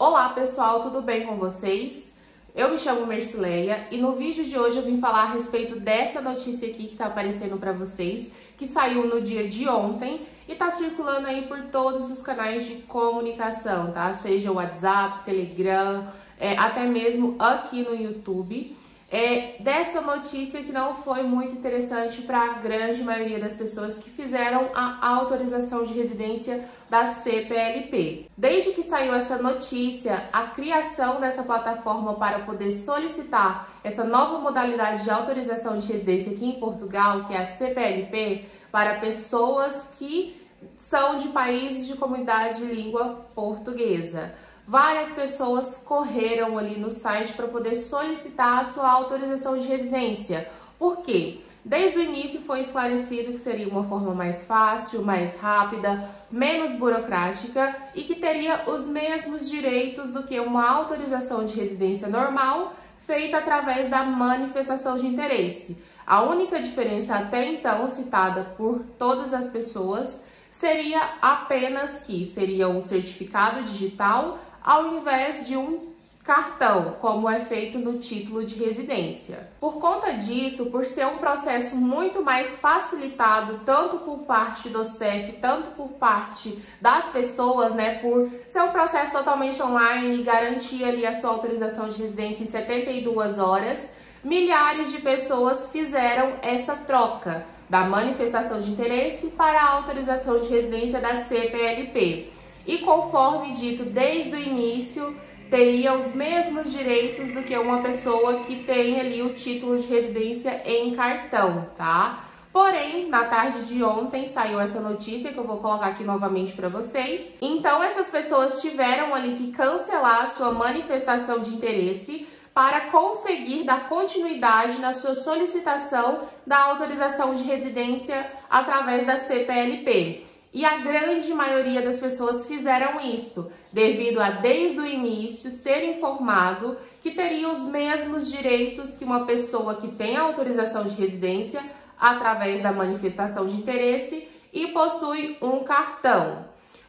Olá pessoal, tudo bem com vocês? Eu me chamo Mercileia e no vídeo de hoje eu vim falar a respeito dessa notícia aqui que tá aparecendo para vocês, que saiu no dia de ontem e tá circulando aí por todos os canais de comunicação, tá? Seja o WhatsApp, Telegram, é, até mesmo aqui no YouTube é, dessa notícia que não foi muito interessante para a grande maioria das pessoas que fizeram a autorização de residência da CPLP. Desde que saiu essa notícia, a criação dessa plataforma para poder solicitar essa nova modalidade de autorização de residência aqui em Portugal, que é a CPLP, para pessoas que são de países de comunidade de língua portuguesa várias pessoas correram ali no site para poder solicitar a sua autorização de residência. Por quê? Desde o início foi esclarecido que seria uma forma mais fácil, mais rápida, menos burocrática e que teria os mesmos direitos do que uma autorização de residência normal feita através da manifestação de interesse. A única diferença até então citada por todas as pessoas seria apenas que seria um certificado digital ao invés de um cartão, como é feito no título de residência. Por conta disso, por ser um processo muito mais facilitado, tanto por parte do CEF, tanto por parte das pessoas, né, por ser um processo totalmente online e garantir ali a sua autorização de residência em 72 horas, milhares de pessoas fizeram essa troca da manifestação de interesse para a autorização de residência da CPLP e conforme dito desde o início, teria os mesmos direitos do que uma pessoa que tem ali o título de residência em cartão, tá? Porém, na tarde de ontem saiu essa notícia que eu vou colocar aqui novamente para vocês. Então, essas pessoas tiveram ali que cancelar a sua manifestação de interesse para conseguir dar continuidade na sua solicitação da autorização de residência através da CPLP. E a grande maioria das pessoas fizeram isso, devido a desde o início ser informado que teria os mesmos direitos que uma pessoa que tem autorização de residência através da manifestação de interesse e possui um cartão.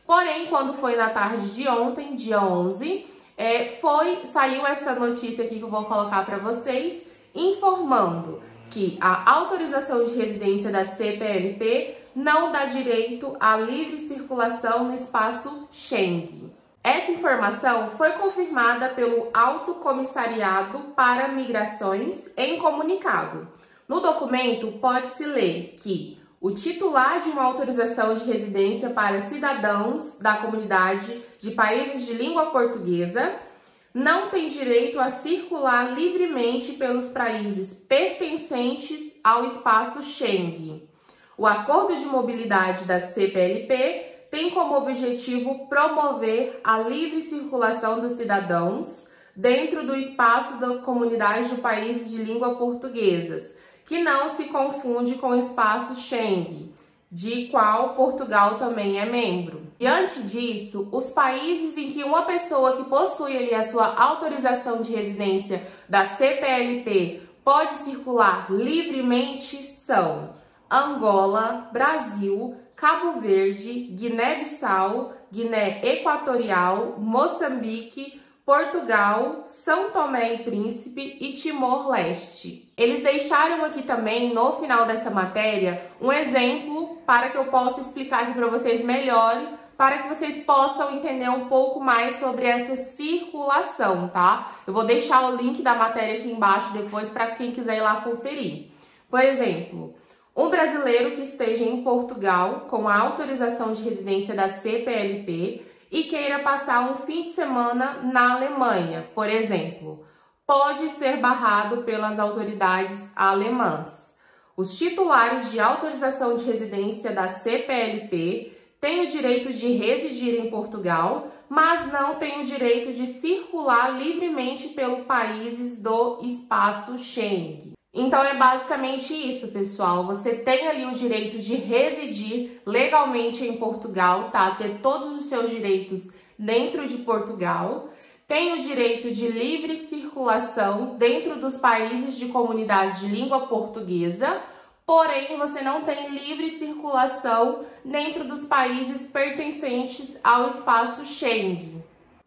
Porém, quando foi na tarde de ontem, dia 11, é, foi saiu essa notícia aqui que eu vou colocar para vocês, informando que a autorização de residência da CPLP não dá direito à livre circulação no espaço Schengen. Essa informação foi confirmada pelo Alto Comissariado para Migrações em comunicado. No documento pode-se ler que o titular de uma autorização de residência para cidadãos da comunidade de países de língua portuguesa não tem direito a circular livremente pelos países pertencentes ao espaço Schengen. O Acordo de Mobilidade da CPLP tem como objetivo promover a livre circulação dos cidadãos dentro do espaço da comunidade de países de língua portuguesas, que não se confunde com o espaço Schengen, de qual Portugal também é membro. Diante disso, os países em que uma pessoa que possui ali a sua autorização de residência da CPLP pode circular livremente são Angola, Brasil, Cabo Verde, Guiné-Bissau, Guiné Equatorial, Moçambique, Portugal, São Tomé e Príncipe e Timor-Leste. Eles deixaram aqui também, no final dessa matéria, um exemplo para que eu possa explicar aqui para vocês melhor para que vocês possam entender um pouco mais sobre essa circulação, tá? Eu vou deixar o link da matéria aqui embaixo depois para quem quiser ir lá conferir. Por exemplo, um brasileiro que esteja em Portugal com a autorização de residência da CPLP e queira passar um fim de semana na Alemanha, por exemplo, pode ser barrado pelas autoridades alemãs. Os titulares de autorização de residência da CPLP tem o direito de residir em Portugal, mas não tem o direito de circular livremente pelo países do espaço Schengen. Então é basicamente isso, pessoal. Você tem ali o direito de residir legalmente em Portugal, tá? Ter todos os seus direitos dentro de Portugal. Tem o direito de livre circulação dentro dos países de comunidade de língua portuguesa porém você não tem livre circulação dentro dos países pertencentes ao espaço Schengen.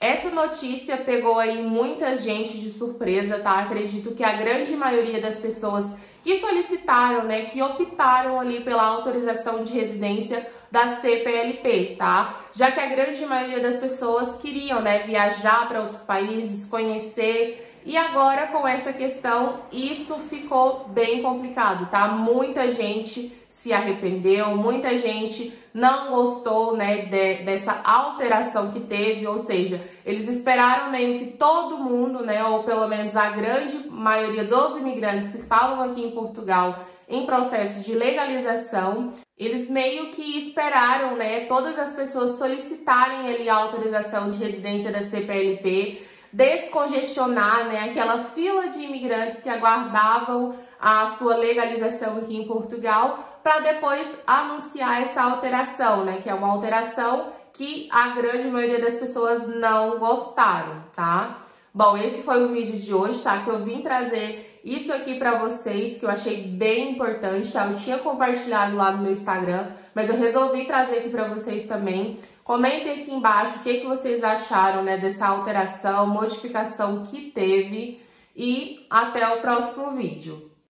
Essa notícia pegou aí muita gente de surpresa, tá? Acredito que a grande maioria das pessoas que solicitaram, né, que optaram ali pela autorização de residência da CPLP, tá? Já que a grande maioria das pessoas queriam, né, viajar para outros países, conhecer e agora com essa questão, isso ficou bem complicado, tá? Muita gente se arrependeu, muita gente não gostou, né, de, dessa alteração que teve, ou seja, eles esperaram meio que todo mundo, né, ou pelo menos a grande maioria dos imigrantes que estavam aqui em Portugal em processo de legalização, eles meio que esperaram, né, todas as pessoas solicitarem ali a autorização de residência da CPLP descongestionar né, aquela fila de imigrantes que aguardavam a sua legalização aqui em Portugal, para depois anunciar essa alteração, né, que é uma alteração que a grande maioria das pessoas não gostaram, tá? Bom, esse foi o vídeo de hoje, tá? Que eu vim trazer isso aqui para vocês, que eu achei bem importante, tá? Eu tinha compartilhado lá no meu Instagram, mas eu resolvi trazer aqui para vocês também. Comentem aqui embaixo o que, que vocês acharam né, dessa alteração, modificação que teve e até o próximo vídeo.